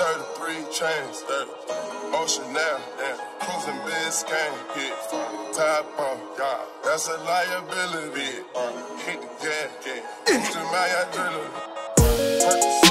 33 chains, 30. Ocean now, damn. Cruising Biscayne, hit. Top on, yeah. That's a liability. Hit the gas, yeah. Into my adrenaline.